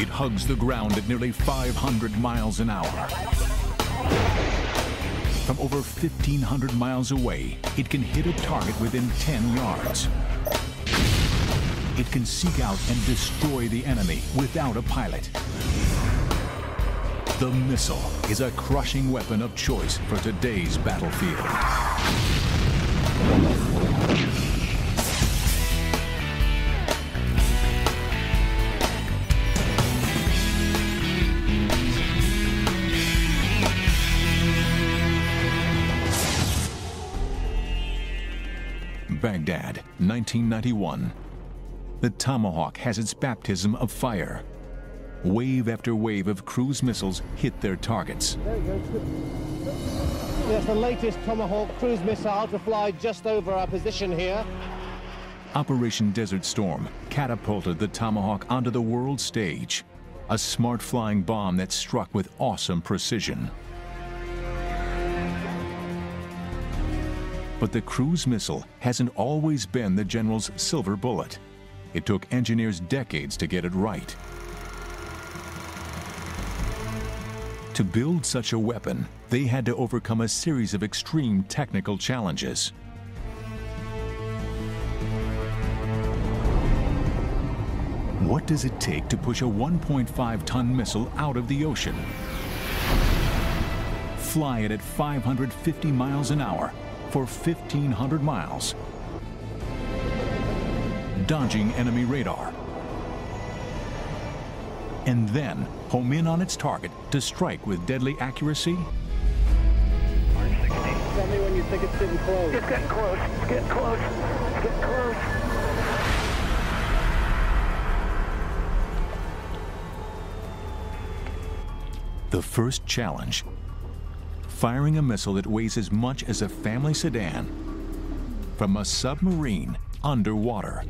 It hugs the ground at nearly 500 miles an hour. From over 1,500 miles away, it can hit a target within 10 yards. It can seek out and destroy the enemy without a pilot. The missile is a crushing weapon of choice for today's battlefield. Baghdad, 1991. The Tomahawk has its baptism of fire. Wave after wave of cruise missiles hit their targets. Yes, the latest Tomahawk cruise missile to fly just over our position here. Operation Desert Storm catapulted the Tomahawk onto the world stage. A smart flying bomb that struck with awesome precision. But the cruise missile hasn't always been the general's silver bullet. It took engineers decades to get it right. To build such a weapon, they had to overcome a series of extreme technical challenges. What does it take to push a 1.5 ton missile out of the ocean? Fly it at 550 miles an hour for 1,500 miles, dodging enemy radar, and then home in on its target to strike with deadly accuracy? Tell me when you think it's getting close. It's getting close. It's getting close. It's getting close. The first challenge firing a missile that weighs as much as a family sedan from a submarine underwater.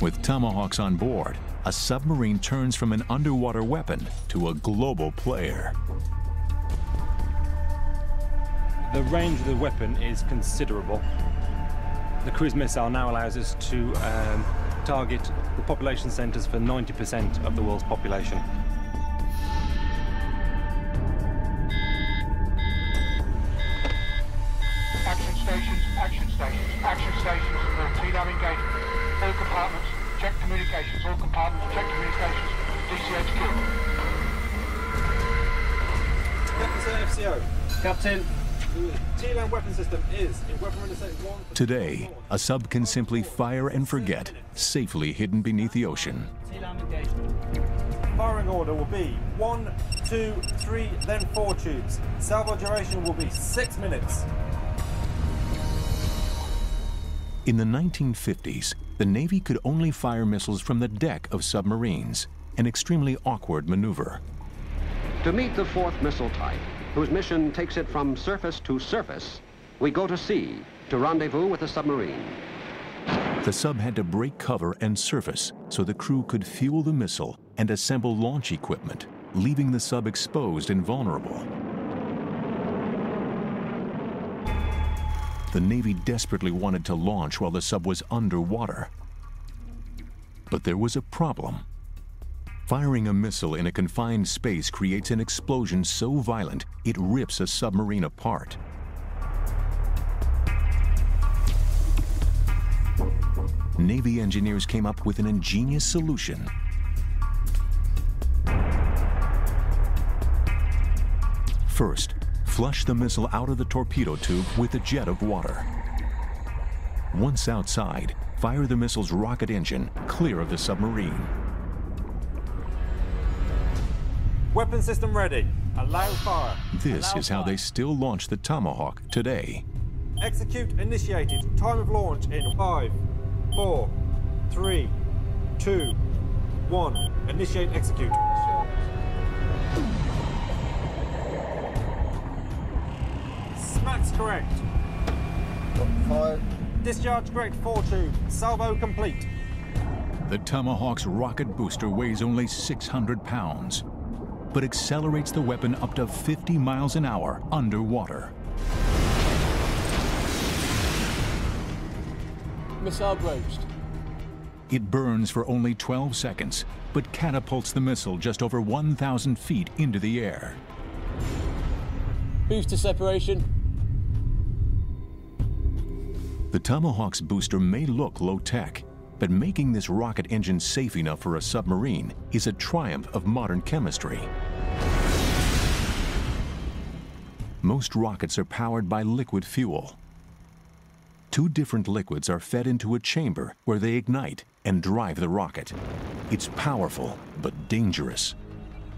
With Tomahawks on board, a submarine turns from an underwater weapon to a global player. The range of the weapon is considerable. The cruise missile now allows us to um, target the population centres for 90% of the world's population. Captain FCO, Captain, the TLAM weapon system is in weapon one. Today, a sub can simply fire and forget, safely hidden beneath the ocean. Firing order will be one, two, three, then four tubes. Salvo duration will be six minutes. In the 1950s, the Navy could only fire missiles from the deck of submarines, an extremely awkward maneuver. To meet the fourth missile type, whose mission takes it from surface to surface, we go to sea to rendezvous with the submarine. The sub had to break cover and surface so the crew could fuel the missile and assemble launch equipment, leaving the sub exposed and vulnerable. The Navy desperately wanted to launch while the sub was underwater. But there was a problem. Firing a missile in a confined space creates an explosion so violent it rips a submarine apart. Navy engineers came up with an ingenious solution. First, flush the missile out of the torpedo tube with a jet of water. Once outside, fire the missile's rocket engine clear of the submarine. Weapon system ready. Allow fire. This Allow is how they still launch the Tomahawk today. Execute initiated. Time of launch in five, four, three, two, one. Initiate execute. Smack's correct. five. Discharge correct 4-2. Salvo complete. The Tomahawk's rocket booster weighs only 600 pounds, but accelerates the weapon up to 50 miles an hour underwater. Missile broached. It burns for only 12 seconds, but catapults the missile just over 1,000 feet into the air. Booster separation. The Tomahawk's booster may look low-tech, but making this rocket engine safe enough for a submarine is a triumph of modern chemistry. Most rockets are powered by liquid fuel. Two different liquids are fed into a chamber where they ignite and drive the rocket. It's powerful, but dangerous.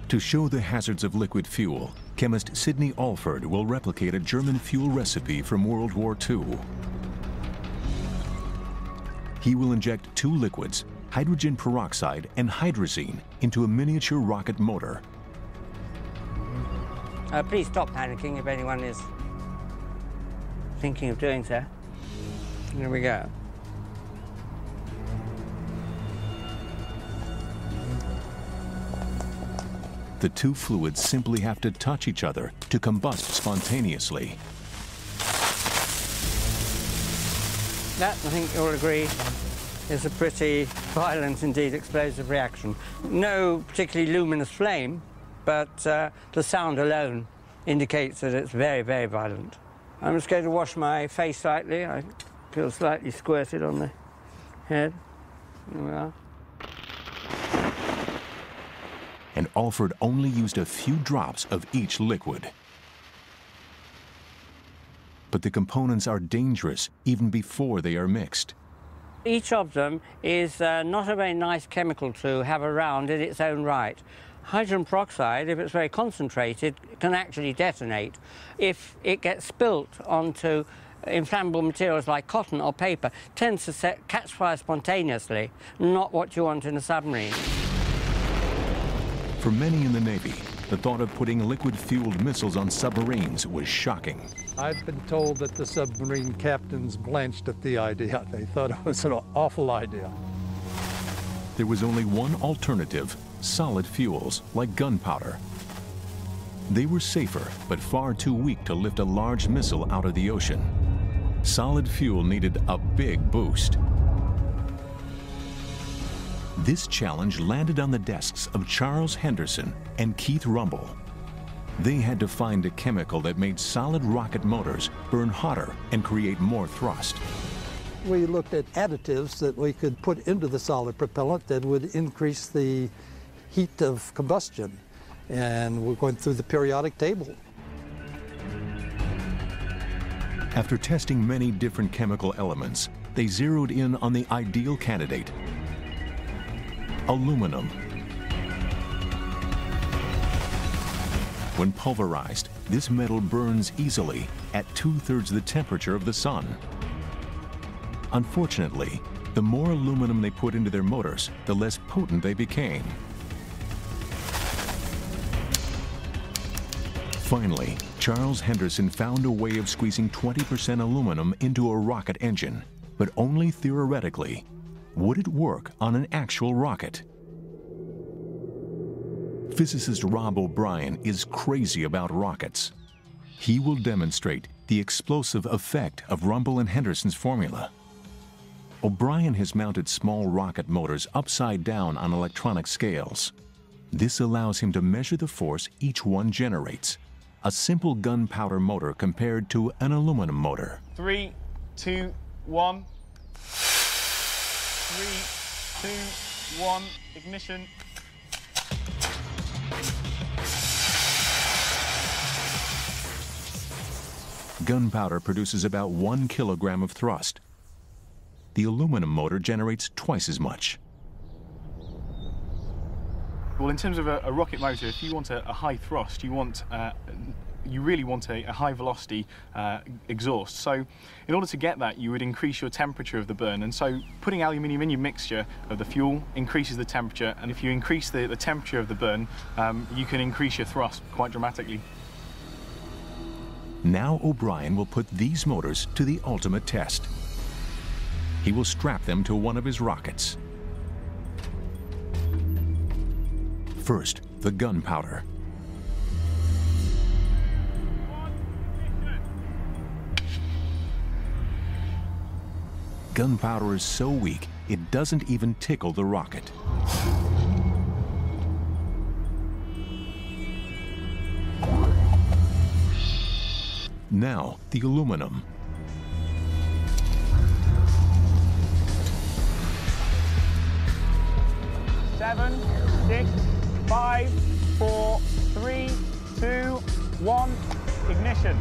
To show the hazards of liquid fuel, chemist Sidney Alford will replicate a German fuel recipe from World War II. He will inject two liquids, hydrogen peroxide and hydrazine, into a miniature rocket motor. Uh, please stop panicking if anyone is thinking of doing so. Here we go. The two fluids simply have to touch each other to combust spontaneously. That, I think you'll agree, is a pretty violent, indeed explosive reaction. No particularly luminous flame, but uh, the sound alone indicates that it's very, very violent. I'm just going to wash my face slightly. I feel slightly squirted on the head. There we are. And Alford only used a few drops of each liquid. But the components are dangerous even before they are mixed. Each of them is uh, not a very nice chemical to have around in its own right. Hydrogen peroxide, if it's very concentrated, can actually detonate. If it gets spilt onto inflammable materials like cotton or paper, tends to set, catch fire spontaneously, not what you want in a submarine. For many in the Navy, the thought of putting liquid-fueled missiles on submarines was shocking. I've been told that the submarine captains blanched at the idea. They thought it was an awful idea. There was only one alternative, solid fuels, like gunpowder. They were safer, but far too weak to lift a large missile out of the ocean. Solid fuel needed a big boost. This challenge landed on the desks of Charles Henderson and Keith Rumbel. They had to find a chemical that made solid rocket motors burn hotter and create more thrust. We looked at additives that we could put into the solid propellant that would increase the heat of combustion. And we're going through the periodic table. After testing many different chemical elements, they zeroed in on the ideal candidate, aluminum. When pulverized, this metal burns easily at two-thirds the temperature of the sun. Unfortunately, the more aluminum they put into their motors, the less potent they became. Finally, Charles Henderson found a way of squeezing 20% aluminum into a rocket engine, but only theoretically. Would it work on an actual rocket? Physicist Rob O'Brien is crazy about rockets. He will demonstrate the explosive effect of Rumbel and Henderson's formula. O'Brien has mounted small rocket motors upside down on electronic scales. This allows him to measure the force each one generates. A simple gunpowder motor compared to an aluminum motor. Three, two, one. Three, two, one. Ignition. Gunpowder produces about one kilogram of thrust. The aluminum motor generates twice as much. Well, in terms of a, a rocket motor, if you want a, a high thrust, you want uh, you really want a, a high velocity uh, exhaust. So in order to get that, you would increase your temperature of the burn. And so putting aluminium in your mixture of the fuel increases the temperature. And if you increase the, the temperature of the burn, um, you can increase your thrust quite dramatically. Now O'Brien will put these motors to the ultimate test. He will strap them to one of his rockets. First, the gunpowder. Gunpowder is so weak it doesn't even tickle the rocket. Now, the aluminum. Seven, six, five, four, three, two, one. Ignition.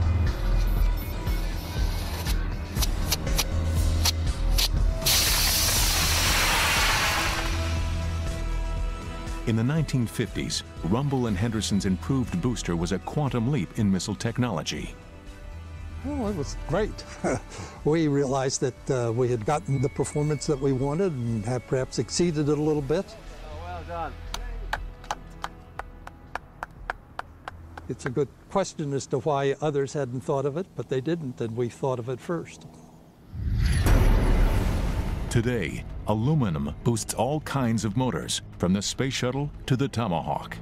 In the 1950s, Rumbel and Henderson's improved booster was a quantum leap in missile technology. Well, it was great. we realized that uh, we had gotten the performance that we wanted and have perhaps exceeded it a little bit. Oh, well done. It's a good question as to why others hadn't thought of it, but they didn't, and we thought of it first. Today, aluminum boosts all kinds of motors, from the Space Shuttle to the Tomahawk.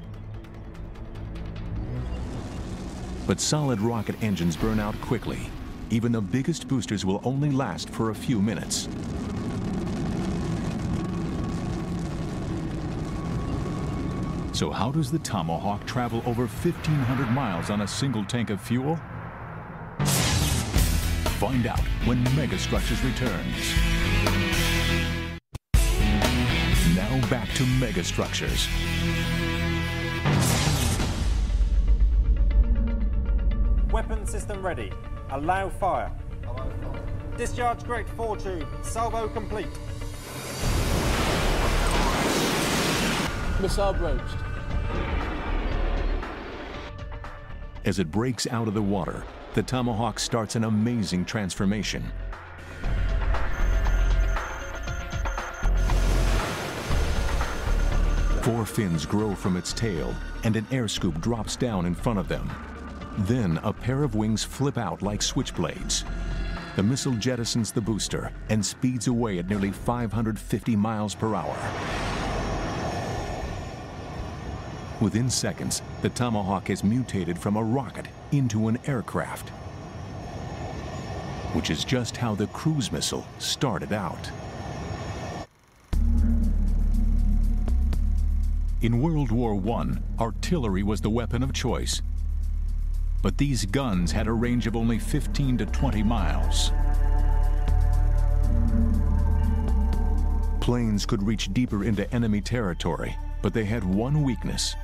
But solid rocket engines burn out quickly. Even the biggest boosters will only last for a few minutes. So how does the Tomahawk travel over 1,500 miles on a single tank of fuel? Find out when Megastructures returns. Now back to Megastructures. Weapon system ready. Allow fire. Discharge grade 4 tube. Salvo complete. Missile broached. As it breaks out of the water, the Tomahawk starts an amazing transformation. Four fins grow from its tail, and an air scoop drops down in front of them. Then a pair of wings flip out like switchblades. The missile jettisons the booster and speeds away at nearly 550 miles per hour. Within seconds, the Tomahawk has mutated from a rocket into an aircraft, which is just how the cruise missile started out. In World War I, artillery was the weapon of choice. But these guns had a range of only 15 to 20 miles. Planes could reach deeper into enemy territory, but they had one weakness.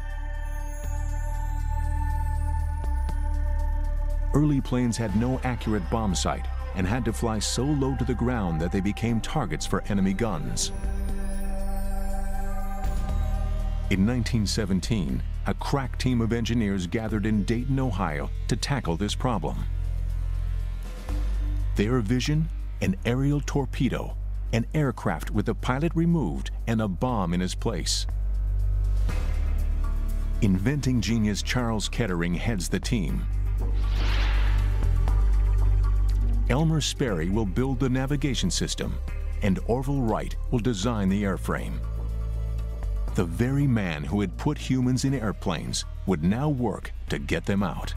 Early planes had no accurate bomb sight and had to fly so low to the ground that they became targets for enemy guns. In 1917, a crack team of engineers gathered in Dayton, Ohio to tackle this problem. Their vision? An aerial torpedo, an aircraft with the pilot removed and a bomb in his place. Inventing genius Charles Kettering heads the team. Elmer Sperry will build the navigation system, and Orville Wright will design the airframe. The very man who had put humans in airplanes would now work to get them out.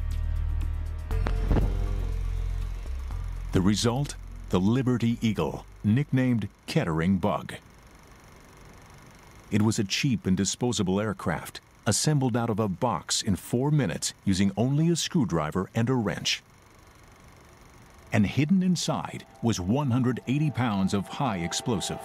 The result? The Liberty Eagle, nicknamed Kettering Bug. It was a cheap and disposable aircraft, assembled out of a box in four minutes using only a screwdriver and a wrench. And hidden inside was 180 pounds of high explosive.